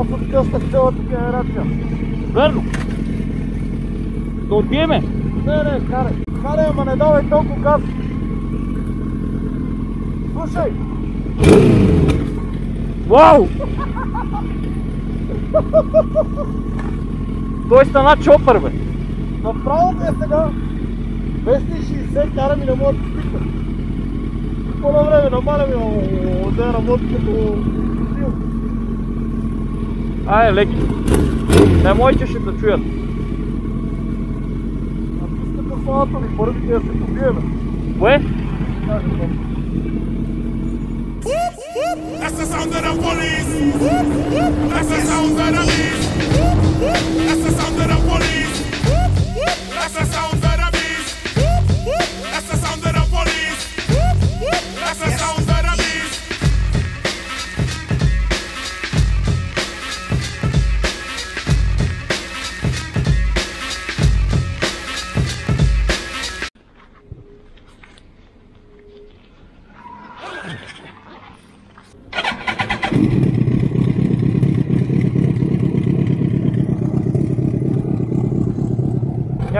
Аз откъснах цялата генерация. Верно. Да отиеме. Не, не, карай. Карай, ама не давай толкова газ. Слушай, Вау! Той стана чопър, бе. направо ми е сега. 260 карам и не мога да стигна. По време намаля ми, о, да работи като сил. Ай, леки. Не моите ще те чуят. А пускате славата ми, първите да се побиеме. Кое? Кажа, бе.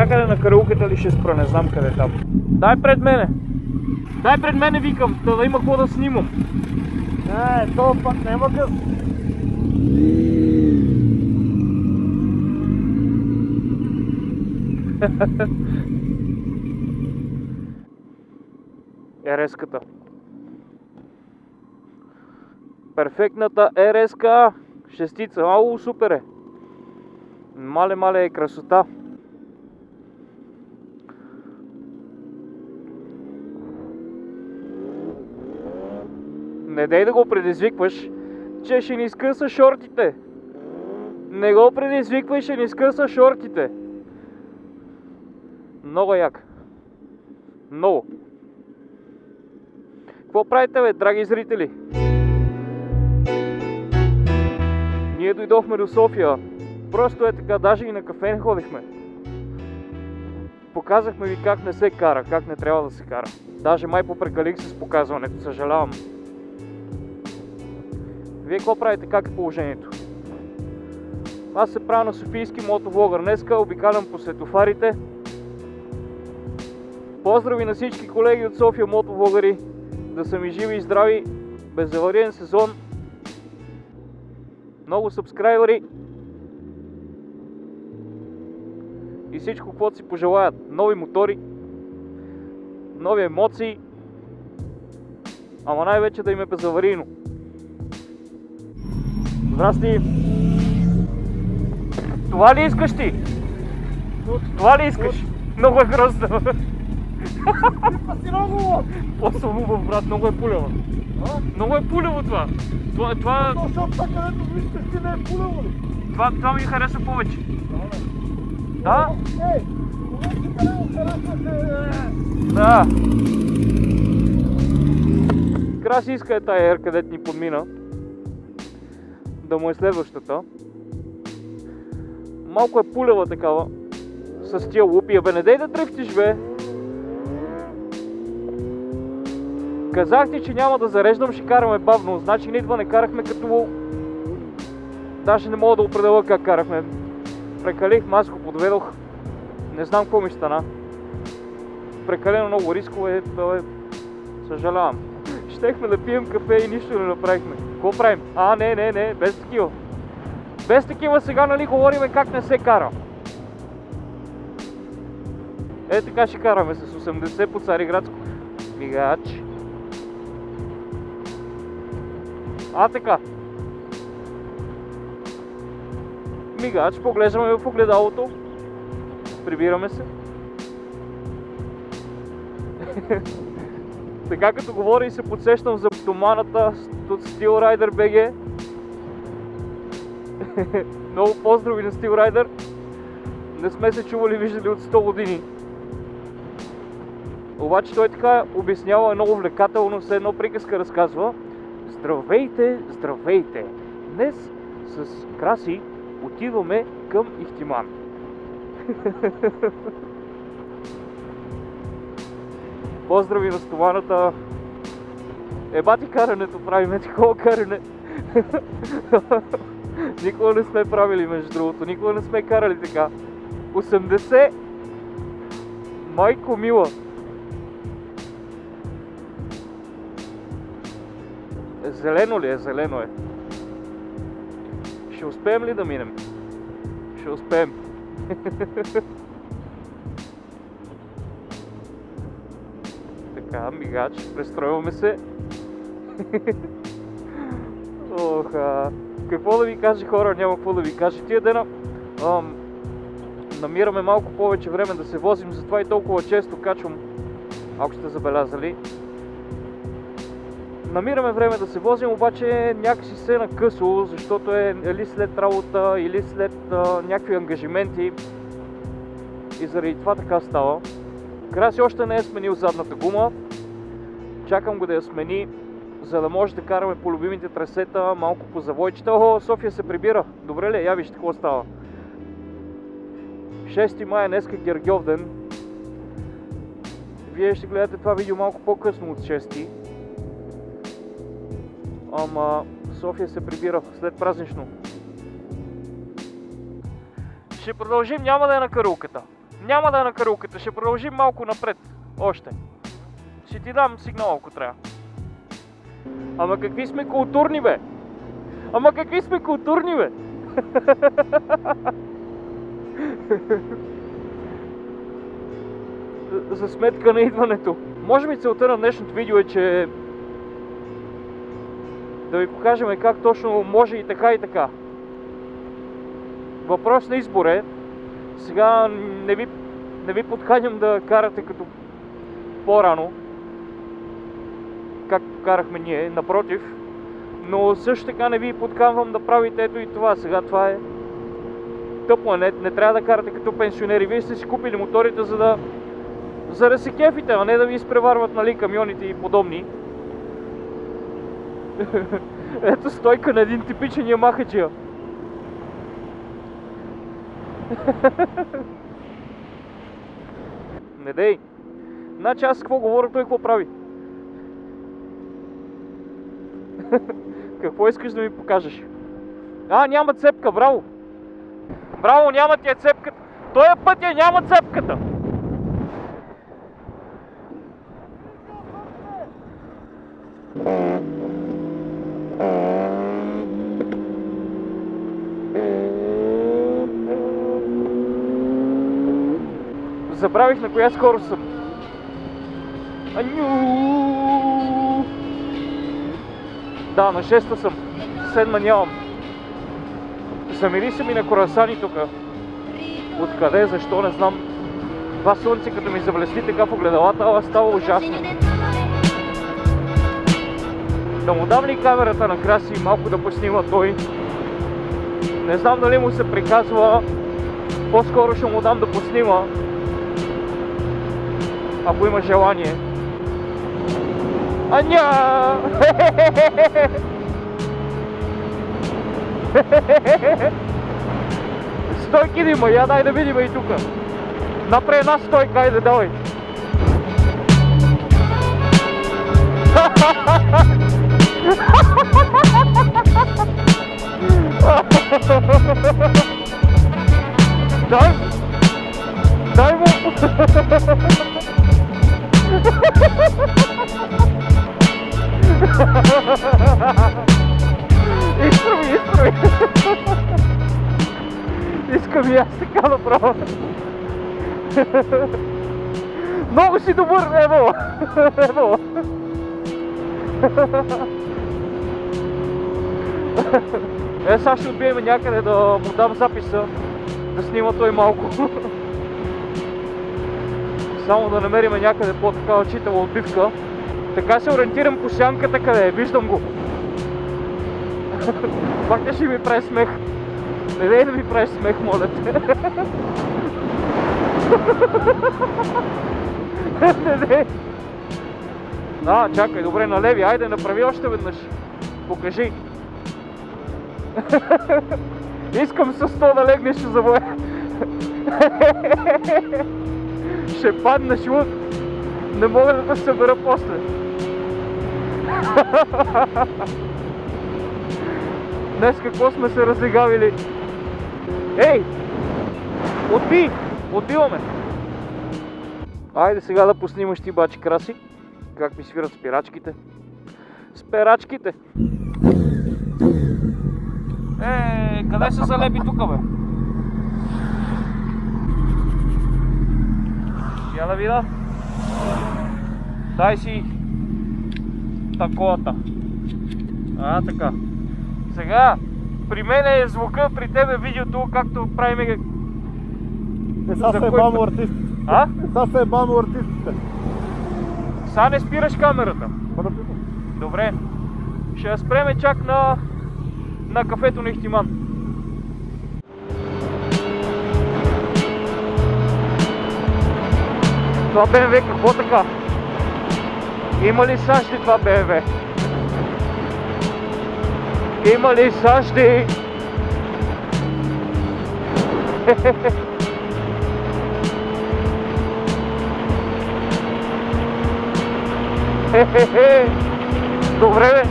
Някъде на карауката ли ще спра, не знам къде е там. Дай пред мене. Дай пред мене, викам, да, да има какво да снимам. Не, то пак няма гъс. РС-ката. Перфектната РСК шестица. Ау, супер е. Мале, мале е красота. Не дей да го предизвикваш, че ще ни скъса шортите. Не го предизвиквай, ще ни скъса шортите. Много як. Много. Какво правите, бе, драги зрители? Ние дойдохме до София. Просто е така, даже и на кафе не ходихме. Показахме ви как не се кара, как не трябва да се кара. Даже май попрекалих с показването, съжалявам. Вие какво правите, как е положението? Аз се правя на софийски мотовлогър. Днеска обикалям по светофарите. Поздрави на всички колеги от София мотовлогъри. Да са ми живи и здрави. Безавариен сезон. Много сабскрайбъри. И всичко, което си пожелаят. Нови мотори. Нови емоции. Ама най-вече да им е безаварийно. Здрасти! Това ли искаш ти? Това ли искаш? Много е грозно. Си много хубав, брат, много е пулево. Много е пулево това. Това, това, То, защото така, където вижте, ти не е пулево ли? това, това ми харесва повече. Да? Ей, му харесваше? Да. Красиска е тая ер, където ни подмина. Да му е следващата. Малко е пулева такава. С тия лупи. Бе, не дей да дрифтиш, бе. Казах ти, че няма да зареждам, ще караме бавно. Значи нидва не карахме като... Даже не мога да определя как карахме. Прекалих, аз го подведох. Не знам какво ми стана. Прекалено много рискове, бе, съжалявам. Щехме да пием кафе и нищо не направихме. Какво правим? А, не, не, не, без такива. Без такива сега, нали, говориме как не се кара. Е, така ще караме с 80 по Цариградско. Мигач. А, така. Мигач, поглеждаме в огледалото. Прибираме се. така като говоря и се подсещам за томаната от Steel Rider BG. Много поздрави на Steel Rider. Не сме се чували виждали от 100 години. Обаче той така обяснява много увлекателно, все едно приказка разказва. Здравейте, здравейте! Днес с Краси отиваме към Ихтиман. Поздрави на стоманата. Еба ти карането правиме, такова каране. Никога не сме правили, между другото. Никога не сме карали така. 80. Майко мила. Зелено ли е? Зелено е. Ще успеем ли да минем? Ще успеем. така, мигач, престройваме се. Ох, а, какво да ви кажа хора, няма какво да ви кажа. Тия дена ам, намираме малко повече време да се возим, затова и толкова често качвам, ако сте забелязали. Намираме време да се возим, обаче някакси се е накъсо, защото е или след работа, или след а, някакви ангажименти. И заради това така става. Краси още не е сменил задната гума. Чакам го да я смени, за да може да караме по любимите трасета, малко по завойчета. О, София се прибира. Добре ли? е? Я вижте какво става. 6 май е днеска Гергьов ден. Вие ще гледате това видео малко по-късно от 6. Ама София се прибира след празнично. Ще продължим, няма да е на карулката. Няма да е на карулката, ще продължим малко напред. Още. Ще ти дам сигнал, ако трябва. Ама какви сме културни, бе? Ама какви сме културни, бе? За сметка на идването. Може би целта на днешното видео е, че да ви покажем как точно може и така и така. Въпрос на избор е. Сега не ви, не ви подканям да карате като по-рано, както карахме ние, напротив. Но също така не ви подканвам да правите ето и това. Сега това е тъпо, не, не трябва да карате като пенсионери. Вие сте си купили моторите, за да, за да се кефите, а не да ви изпреварват нали, камионите и подобни. Ето стойка на един типичен Ямахаджия. Не дей. Значи аз какво говоря, той какво прави? какво искаш да ми покажеш? А, няма цепка, браво! Браво, няма ти е цепката! Той е пътя, няма цепката! Забравих на коя скорост съм. Да, на шеста съм. Седма нямам. Замири се ми на корасани тук. Откъде, защо, не знам. Това слънце като ми заблести така в огледалата, ала става ужасно. Да му дам ли камерата на Краси и малко да поснима той? Не знам дали му се приказва. По-скоро ще му дам да поснима. Ако има желание. Аня! Стойки да има, я дай да видим и тука. Напред една стойка, айде, давай. Дай, дай му. Изправи, изправи. Искам и аз така направо. Много си добър, ево! Ево! Е, сега ще отбием някъде да му дам записа, да снима той малко. Само да намерим някъде по-такава читава отбивка. Така се ориентирам по сянката къде е, виждам го. Пак ще ми прави смех. Не дай да ми прави смех, моля те. Не дай. А, чакай, добре, на леви, айде, направи още веднъж. Покажи. Искам с 100 да легнеш за завоя. Ще паднеш луд. Не мога да те събера после. Днес какво сме се разлегавили? Ей! Отби! Отбиваме! Айде сега да поснимаш ти бачи краси. Как ми свират спирачките. Спирачките! Е, къде се залепи тук, бе? Я да видя. Дай си таковата. А, така. Сега, при мен е звука, при тебе видеото, както правиме... Е, сега се кой бамо артистите. А? Е, сега се бамо артистите. Сега не спираш камерата. Добре. Ще я спреме чак на, на кафето на Ихтиман. Това БМВ какво така? Има ли сажди това БМВ? Има ли сажди? Хе-хе-хе! Добре, бе!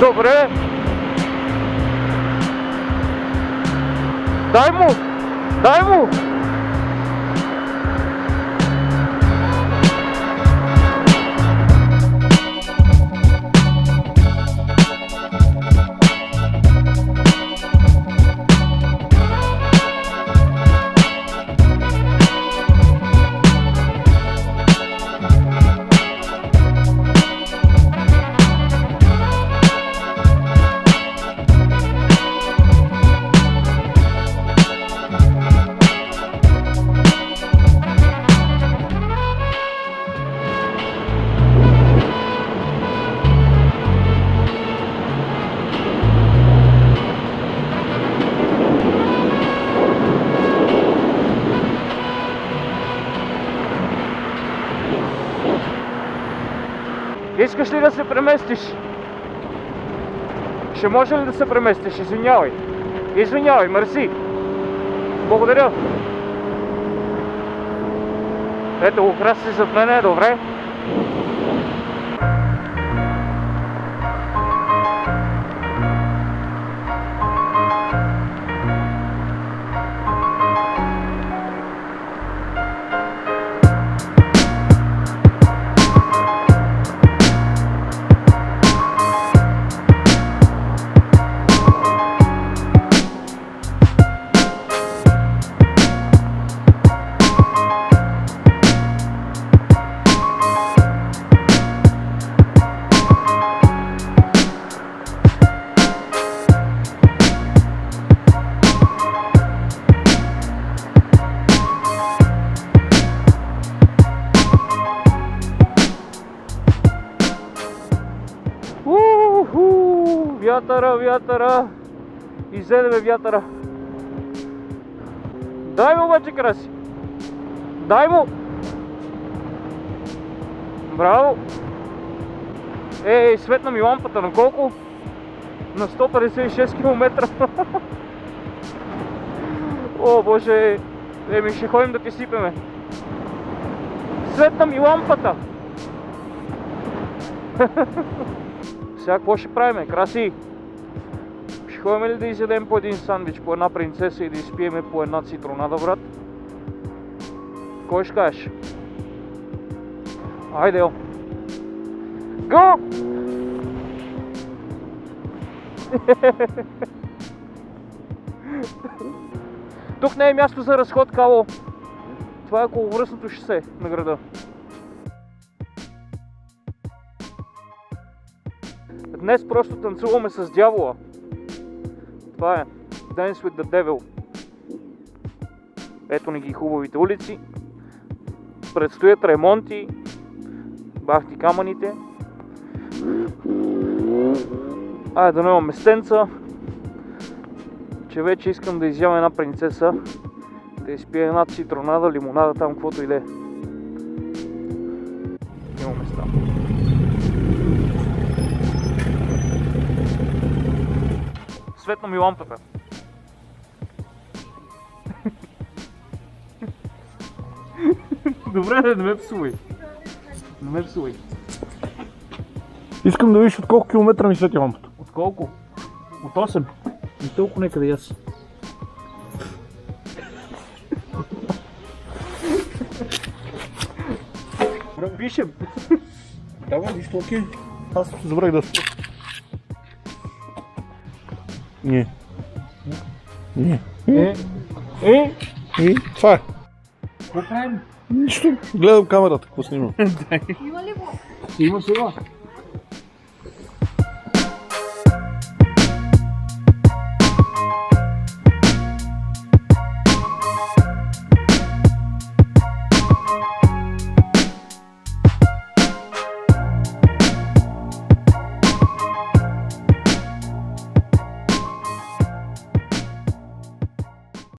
Добре! Дай му! Искаш ли да се преместиш? Ще може ли да се преместиш? Извинявай. Извинявай, мерси. Благодаря. Ето го краси зад мене, добре. Вятъра, вятъра. Изеде бе вятъра. Дай му обаче краси. Дай му. Браво. Ей, светна ми лампата на колко? На 156 км. О, боже. Еми, ще ходим да ти сипеме. Светна ми лампата. Сега какво ще правиме? Краси! Ходим ли да изядем по един сандвич, по една принцеса и да изпиеме по една цитронада, брат? Кой ще кажеш? Айде, йо! Го! Тук не е място за разход, Кало. Това е околовръстното шосе на града. Днес просто танцуваме с дявола. Това е Dance with the Devil. Ето ни ги хубавите улици. Предстоят ремонти. Бахти камъните. Айде да имам местенца. Че вече искам да изяма една принцеса. Да изпия една цитронада, лимонада, там каквото и да е. Има места. Светна ми лампата. Добре, не, не ме псувай. Не ме псувай. Искам да видиш от колко километра ми свети лампата. От колко? От 8. И толкова некъде аз. Пишем. Да, нищо окей. Аз забрах да спя. Не. Не. Е, е, И това е. какво правим? Нищо. Гледам камерата, какво снимам. Има сега.